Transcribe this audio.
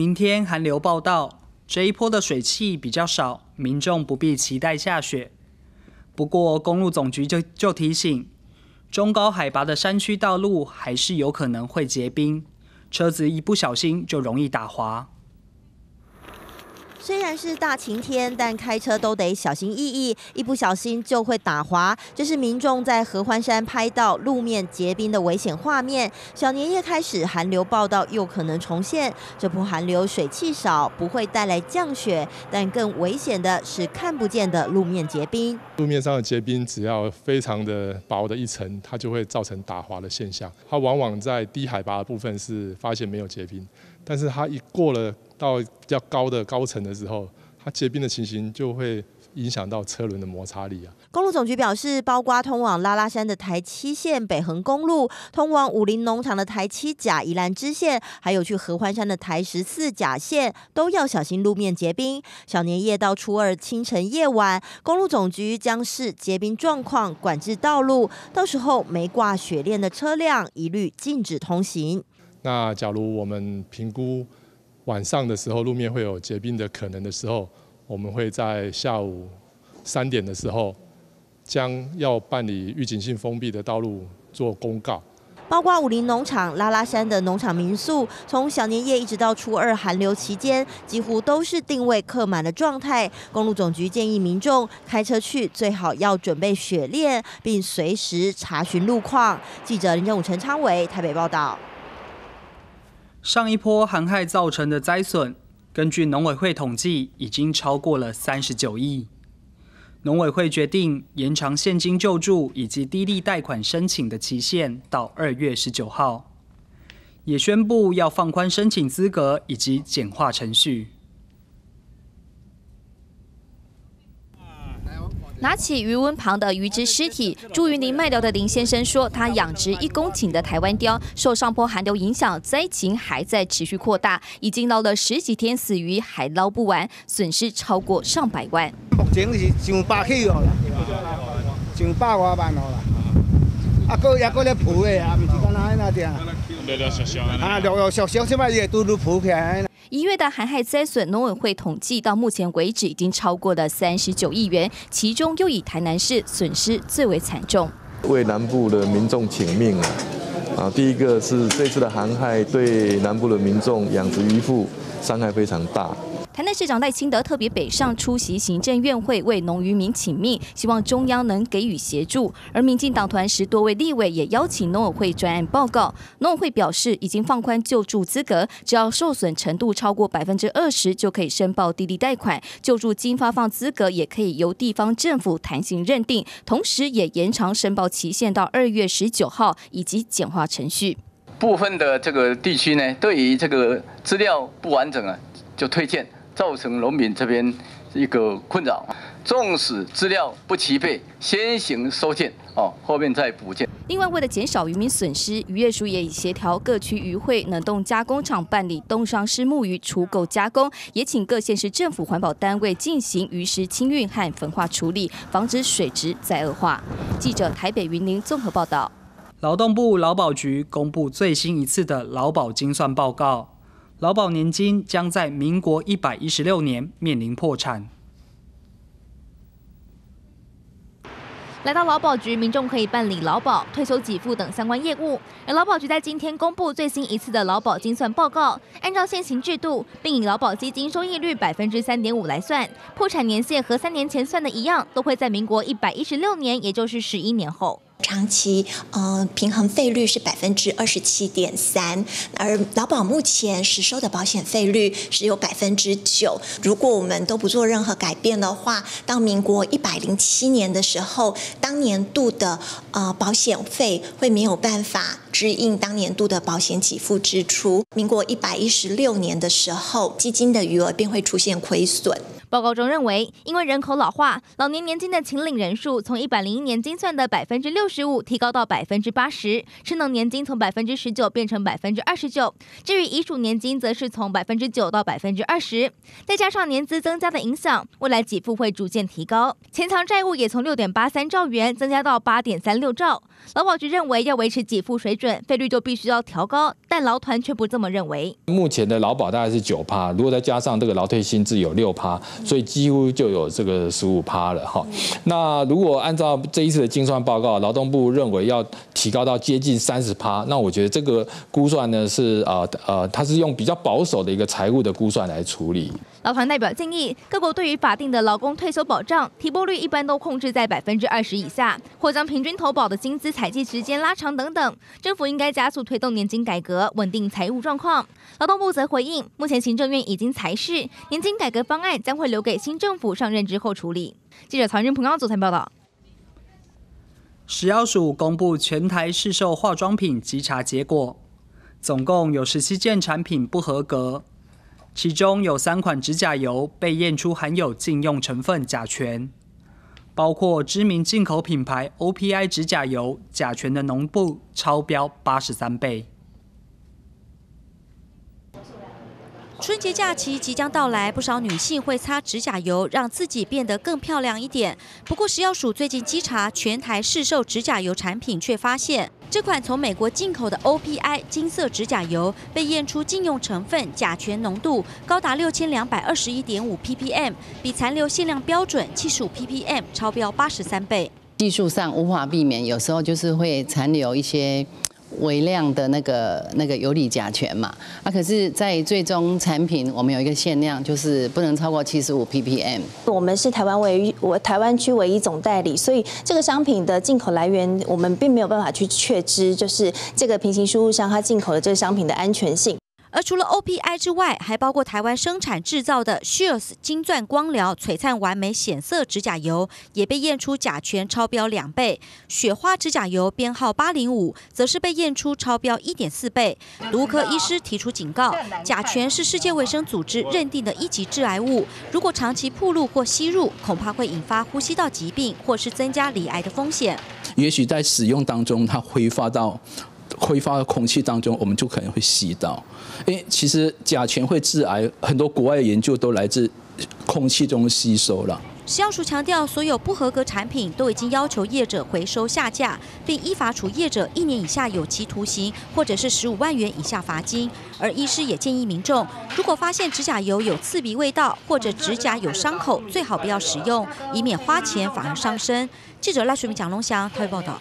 明天寒流报道，这一波的水汽比较少，民众不必期待下雪。不过，公路总局就就提醒，中高海拔的山区道路还是有可能会结冰，车子一不小心就容易打滑。虽然是大晴天，但开车都得小心翼翼，一不小心就会打滑。这是民众在合欢山拍到路面结冰的危险画面。小年夜开始，寒流报道又可能重现。这波寒流水汽少，不会带来降雪，但更危险的是看不见的路面结冰。路面上的结冰只要非常的薄的一层，它就会造成打滑的现象。它往往在低海拔的部分是发现没有结冰，但是它一过了。到比较高的高层的时候，它结冰的情形就会影响到车轮的摩擦力啊。公路总局表示，包括通往拉拉山的台七线北横公路、通往武林农场的台七甲宜兰支线，还有去合欢山的台十四甲线，都要小心路面结冰。小年夜到初二清晨夜晚，公路总局将视结冰状况管制道路，到时候没挂雪链的车辆一律禁止通行。那假如我们评估。晚上的时候，路面会有结冰的可能的时候，我们会在下午三点的时候，将要办理预警性封闭的道路做公告。包括武林农场、拉拉山的农场民宿，从小年夜一直到初二寒流期间，几乎都是定位客满的状态。公路总局建议民众开车去，最好要准备雪链，并随时查询路况。记者林正武、陈昌伟台北报道。上一波寒害造成的灾损，根据农委会统计，已经超过了三十九亿。农委会决定延长现金救助以及低利贷款申请的期限到二月十九号，也宣布要放宽申请资格以及简化程序。拿起余温旁的鱼只尸体，住于林麦寮的林先生说，他养殖一公顷的台湾鲷，受上坡寒流影响，灾情还在持续扩大，已经捞了十几天死鱼还捞不完，损失超过上百万。目前是上百起哦，上百外万哦啦，啊，搁也搁咧浮的，啊，唔是干那那点，略略小小啊，略略小小，即摆也都都浮起来。一月的寒害灾损，农委会统计到目前为止已经超过了三十九亿元，其中又以台南市损失最为惨重。为南部的民众请命啊！啊，第一个是这次的寒害对南部的民众养殖渔户伤害非常大。台南市长赖清德特别北上出席行政院会，为农渔民请命，希望中央能给予协助。而民进党团十多位立委也邀请农委会专案报告。农委会表示，已经放宽救助资格，只要受损程度超过百分之二十，就可以申报低利贷款。救助金发放资格也可以由地方政府弹性认定，同时也延长申报期限到二月十九号，以及简化程序。部分的这个地区呢，对于这个资料不完整啊，就推荐。造成农民这边一个困扰，纵使资料不齐备，先行收件哦，后面再补件。另外，为了减少渔民损失，渔业署也已协调各区渔会冷冻加工厂办理冻伤湿木鱼除垢加工，也请各县市政府环保单位进行鱼食清运和焚化处理，防止水质再恶化。记者台北云林综合报道。劳动部劳保局公布最新一次的劳保精算报告。劳保年金将在民国一百一十六年面临破产。来到劳保局，民众可以办理劳保、退休给付等相关业务。而劳保局在今天公布最新一次的劳保精算报告，按照现行制度，并以劳保基金收益率百分之三点五来算，破产年限和三年前算的一样，都会在民国一百一十六年，也就是十一年后。长期呃平衡费率是百分之二十七点三，而劳保目前实收的保险费率是有百分之九。如果我们都不做任何改变的话，到民国一百零七年的时候，当年度的呃保险费会没有办法支应当年度的保险给付支出。民国一百一十六年的时候，基金的余额便会出现亏损。报告中认为，因为人口老化，老年年金的请领人数从一百零一年精算的百分之六十五提高到百分之八十，智能年金从百分之十九变成百分之二十九，至于遗属年金则是从百分之九到百分之二十。再加上年资增加的影响，未来给付会逐渐提高，潜藏债务也从六点八三兆元增加到八点三六兆。劳保局认为，要维持给付水准，费率就必须要调高，但劳团却不这么认为。目前的劳保大概是九趴，如果再加上这个劳退薪资有六趴。所以几乎就有这个十五趴了哈。那如果按照这一次的精算报告，劳动部认为要提高到接近三十趴，那我觉得这个估算呢是呃呃，它是用比较保守的一个财务的估算来处理。劳团代表建议，各国对于法定的劳工退休保障提拨率一般都控制在百分之二十以下，或将平均投保的薪资采集时间拉长等等。政府应该加速推动年金改革，稳定财务状况。劳动部则回应，目前行政院已经裁示，年金改革方案将会留给新政府上任之后处理。记者曹仁鹏、高祖参报道。食药署公布全台市售化妆品稽查结果，总共有十七件产品不合格。其中有三款指甲油被验出含有禁用成分甲醛，包括知名进口品牌 OPI 指甲油，甲醛的浓度超标八十三倍。春节假期即将到来，不少女性会擦指甲油，让自己变得更漂亮一点。不过，食药署最近稽查全台市售指甲油产品，却发现这款从美国进口的 OPI 金色指甲油被验出禁用成分甲醛浓度高达六千两百二十一点五 ppm，比残留限量标准七十五 ppm 超标八十三倍。技术上无法避免，有时候就是会残留一些。微量的那个那个游离甲醛嘛，啊，可是，在最终产品我们有一个限量，就是不能超过七十五 ppm。我们是台湾唯我台湾区唯一总代理，所以这个商品的进口来源，我们并没有办法去确知，就是这个平行输入商它进口的这个商品的安全性。而除了 OPI 之外，还包括台湾生产制造的 Shears 金钻光疗璀璨完美显色指甲油，也被验出甲醛超标两倍。雪花指甲油编号八零五，则是被验出超标一点四倍。毒科医师提出警告，甲醛是世界卫生组织认定的一级致癌物，如果长期暴露或吸入，恐怕会引发呼吸道疾病，或是增加罹癌的风险。也许在使用当中，它挥发到。挥发的空气当中，我们就可能会吸到。诶，其实甲醛会致癌，很多国外的研究都来自空气中吸收了。食药署强调，所有不合格产品都已经要求业者回收下架，并依法处业者一年以下有期徒刑，或者是十五万元以下罚金。而医师也建议民众，如果发现指甲油有刺鼻味道，或者指甲有伤口，最好不要使用，以免花钱反而伤身。记者赖水明、蒋龙祥台北报道。